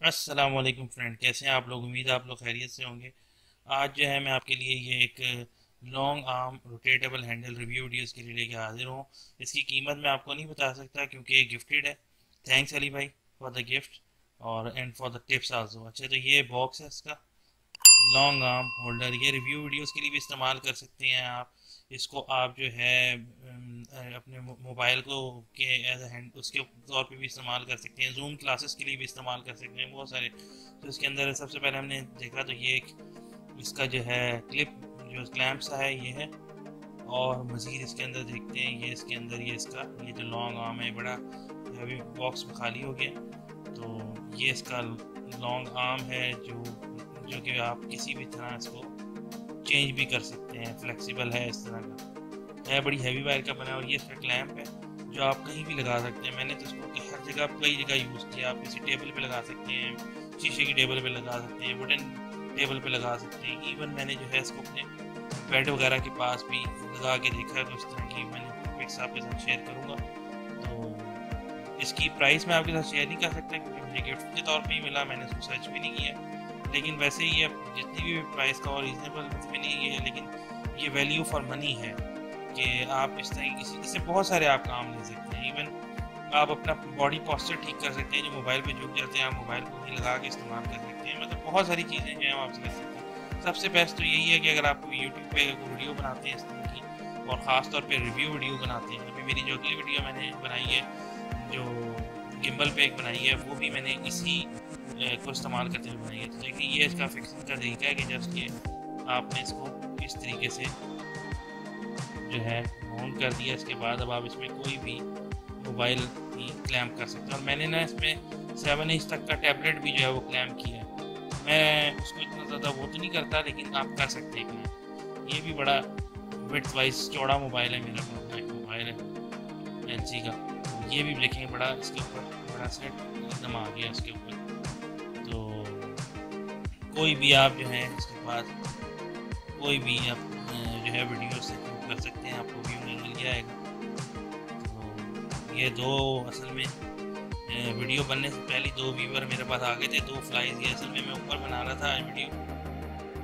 अस्सलाम वालेकुम फ्रेंड कैसे हैं आप लोग? उम्मीद है आप लोग खैरियत से होंगे। आज जो है, मैं आपके लिए ये एक long arm rotatable handle review video के लिए लेके हाजिर हूँ। इसकी कीमत मैं आपको नहीं बता सकता क्योंकि ये गिफ्टेड है। थैंक्स अली भाई फॉर द गिफ्ट और and for the tips also अच्छा तो ये बॉक्स है इसका? लॉन्ग आर्म होल्डर ये रिव्यू वीडियोस के लिए भी इस्तेमाल कर सकते हैं आप। इसको आप जो है अपने मोबाइल को के एज हैंड उसके तौर पे भी इस्तेमाल कर सकते हैं। जूम क्लासेस के लिए भी इस्तेमाल कर सकते हैं बहुत सारे। तो इसके अंदर सबसे पहले हमने देखा तो ये एक, इसका जो है क्लिप जो क्लैम्प सा है, ये है। और मज़ीद इसके अंदर देखते हैं, ये इसके अंदर, ये इसका, ये जो लॉन्ग आर्म है, बड़ा अभी बॉक्स में खाली हो गया। तो ये इसका लॉन्ग आर्म है, जो जो कि आप किसी भी तरह इसको चेंज भी कर सकते हैं फ्लेक्सिबल है इस तरह का। है बड़ी हैवी वायर का बना और ये इसका क्लैम्प है, जो आप कहीं भी लगा सकते हैं। मैंने तो इसको हर जगह, कई जगह यूज़ किया आप किसी टेबल पे लगा सकते हैं, शीशे की टेबल पे लगा सकते हैं वुडन टेबल पे लगा सकते हैं। इवन मैंने जो है इसको अपने बेड वगैरह के पास भी लगा के देखा है तो इस तरह की मैंने पिक्स आपके साथ शेयर करूँगा। तो इसकी प्राइस मैं आपके साथ शेयर नहीं कर सकता, क्योंकि मुझे गिफ्ट के तौर पर ही मिला, मैंने इसको सर्च भी नहीं किया। लेकिन वैसे ही अब जितनी भी प्राइस का और रीजनेबल भी नहीं है, लेकिन ये वैल्यू फॉर मनी है कि आप इस तरह किसी इससे बहुत सारे आप काम ले सकते हैं। इवन आप अपना बॉडी पॉस्चर ठीक कर सकते हैं, जो मोबाइल पे झुक जाते हैं, आप मोबाइल को ही लगा के इस्तेमाल कर सकते हैं। मतलब बहुत सारी चीज़ें जो हैं आपसे कर सकते हैं। सबसे बेस्ट तो यही है कि अगर आप यूट्यूब पे वीडियो बनाते हैं इस तरह की, और ख़ास तौर पे रिव्यू वीडियो बनाते हैं, अभी मेरी जो अगली वीडियो मैंने बनाई है, जो गिम्बल पे एक बनाई है, वो भी मैंने इसी को इस्तेमाल करते हुए बनाई है। तो देखिए, ये इसका फिक्सिंग का तरीका है कि जस्ट ये आपने इसको इस तरीके से जो है माउंट कर दिया, इसके बाद अब आप इसमें कोई भी मोबाइल क्लैम्प कर सकते हैं। और मैंने ना इसमें सेवन इंच तक का टैबलेट भी जो है वो क्लैम्प किया है। मैं उसको इतना ज़्यादा वो तो नहीं करता, लेकिन आप कर सकते हैं। ये भी बड़ा विथ वाइज चौड़ा मोबाइल है मेरा मोबाइल है एल का। ये भी देखेंगे बड़ा इसके ऊपर, बड़ा सेट एकदम आ गया इसके ऊपर। कोई भी आप जो है इसके बाद कोई भी आप जो है वीडियो से कर सकते हैं, आपको व्यू मिल जाएगा तो ये दो असल में वीडियो बनने से पहले दो व्यूवर मेरे पास आ गए थे, दो फ्लाइज ये असल में मैं ऊपर बना रहा था वीडियो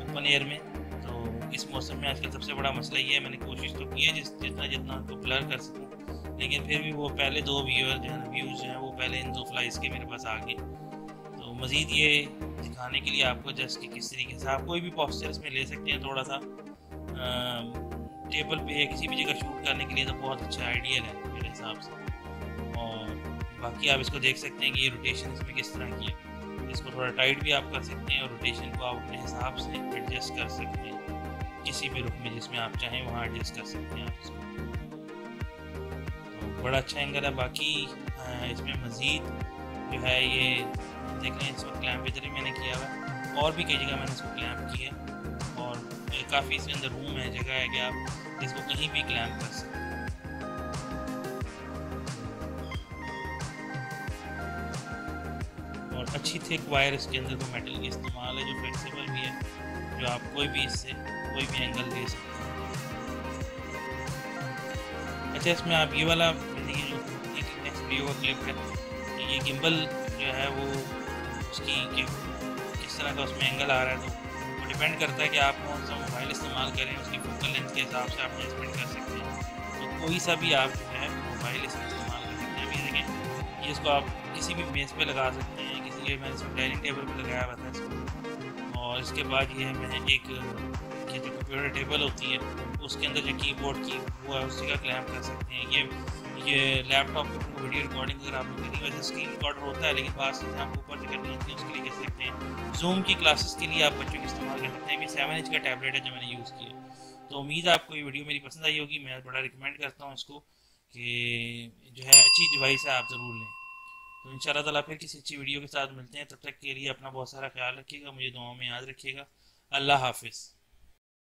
ओपन एयर में। तो इस मौसम में आजकल सबसे बड़ा मसला ये है, मैंने कोशिश तो की है जिस, जितना जितना उनको ब्लर कर सकूँ। लेकिन फिर भी वो पहले दो व्यूअर जो है व्यूज़ जो हैं, वो पहले इन दो फ्लाइज के मेरे पास आ गए। मज़ीद ये दिखाने के लिए आपको जस्ट कि किस तरीके से आप कोई भी पॉस्चर इसमें ले सकते हैं थोड़ा सा टेबल पे किसी भी जगह शूट करने के लिए तो बहुत अच्छा आइडियल है मेरे हिसाब से। और बाकी आप इसको देख सकते हैं कि ये रोटेशन इसमें किस तरह की है। इसको थोड़ा टाइट भी आप कर सकते हैं और रोटेशन को आप अपने हिसाब से एडजस्ट कर सकते हैं। किसी भी रुख में जिसमें आप चाहें वहाँ एडजस्ट कर सकते हैं आप इसको। तो बड़ा अच्छा एंगल है। बाकी इसमें मज़ीद जो है ये, देख लें, इसको क्लैम्प इधर ही मैंने किया हुआ और भी कई जगह मैंने इसको क्लैम्प किया और काफ़ी इसके अंदर रूम है, जगह है कि आप इसको कहीं भी क्लैम्प कर सकते और अच्छी थिक वायर इसके अंदर तो मेटल की इस्तेमाल है, जो फ्लेक्सिबल भी है, जो आप कोई भी इससे कोई भी एंगल दे सकते हैं। अच्छा इसमें आप ये वाला ये जो क्लिप है ये गिम्बल जो है वो उसकी किस तरह का उसमें एंगल आ रहा है तो वो डिपेंड करता है कि आप कौन सा मोबाइल इस्तेमाल करें उसकी फोकल लेंथ के हिसाब से आप एडजस्टमेंट कर सकते हैं। तो कोई सा भी आप जो है मोबाइल इसमें इस्तेमाल कर सकते हैं। अभी देखें, ये इसको आप किसी भी मेज़ पे लगा सकते हैं, किसी के मैंने इसको डाइनिंग टेबल पर लगाया हुआ था इसको। और इसके बाद ये मैंने एक ये जो कंप्यूटर टेबल होती है, उसके अंदर जो कीबोर्ड की वो है, उसी का क्लैम्प कर सकते हैं। ये ये लैपटॉप वीडियो रिकॉर्डिंग अगर आपने करी वैसे स्क्रीन रिकॉर्डर होता है, लेकिन बात से आप ऊपर से करनी होती है उसके लिए कर सकते हैं। जूम की क्लासेस के लिए आप बच्चों के इस्तेमाल कर सकते हैं। अभी सेवन इंच का टैबलेट है जो मैंने यूज़ किया। तो उम्मीद है आपको ये वीडियो मेरी पसंद आई होगी। मैं बड़ा रिकमेंड करता हूँ इसको कि जो है अच्छी डिवाइस है, आप ज़रूर लें। तो इन ताला फिर किसी अच्छी वीडियो के साथ मिलते हैं। तब तक के लिए अपना बहुत सारा ख्याल रखिएगा, मुझे दुआओं में याद रखिएगा। अल्लाह हाफिज़।